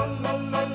oh no no